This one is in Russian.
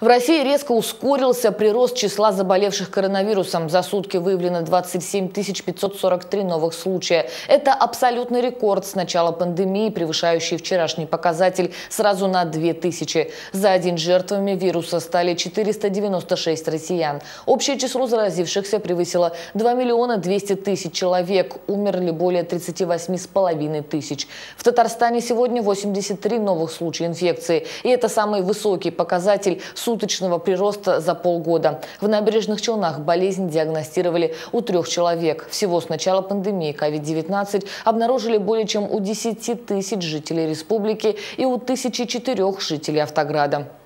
В России резко ускорился прирост числа заболевших коронавирусом. За сутки выявлено 27 543 новых случая. Это абсолютный рекорд с начала пандемии, превышающий вчерашний показатель сразу на 2000. За день жертвами вируса стали 496 россиян. Общее число заразившихся превысило 2 миллиона 200 тысяч человек. Умерли более 38,5 тысяч. В Татарстане сегодня 83 новых случая инфекции. И это самый высокий показатель с суточного прироста за полгода. В набережных Челнах болезнь диагностировали у трех человек. Всего с начала пандемии COVID-19 обнаружили более чем у 10 тысяч жителей республики и у 1004 жителей Автограда.